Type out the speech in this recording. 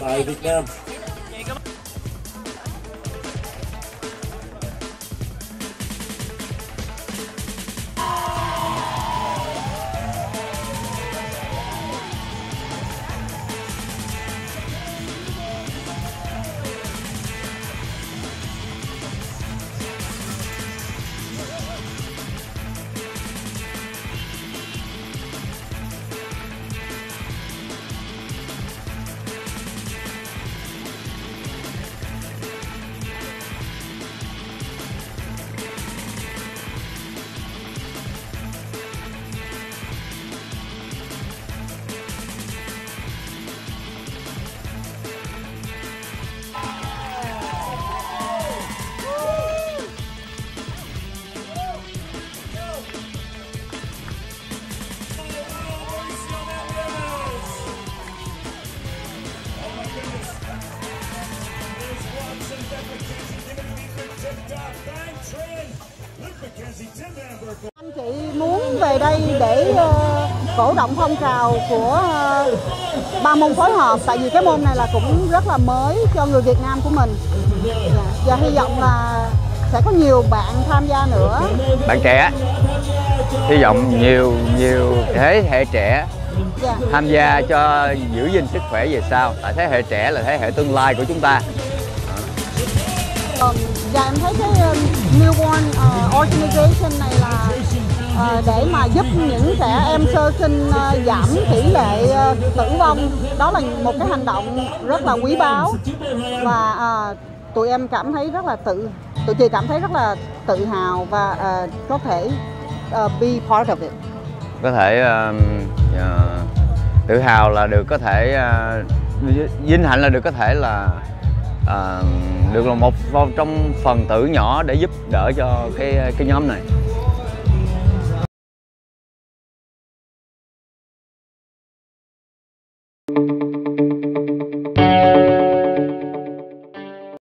bei Vietnam. Anh chị muốn về đây để ờ, cổ động phong trào của ờ, ba môn phối hợp. Tại vì cái môn này là cũng rất là mới cho người Việt Nam của mình. Dạ, và hy vọng là sẽ có nhiều bạn tham gia nữa. Bạn trẻ. Hy vọng nhiều nhiều thế hệ trẻ Dạ. tham gia cho giữ gìn sức khỏe về sau. Tại thế hệ trẻ là thế hệ tương lai của chúng ta Um, Dạ em thấy cái um, newborn uh, ờ, organization này là uh, để mà giúp những trẻ em sơ sinh uh, giảm tỷ lệ uh, tử vong. Đó là một cái hành động rất là quý báu và uh, tụi em cảm thấy rất là tự tụi chị cảm thấy rất là tự hào và uh, có thể uh, be part of it. Có thể uh, tự hào là được có thể uh, vinh hạnh là được có thể là à, được là một một trong phần tử nhỏ để giúp đỡ cho cái cái nhóm này.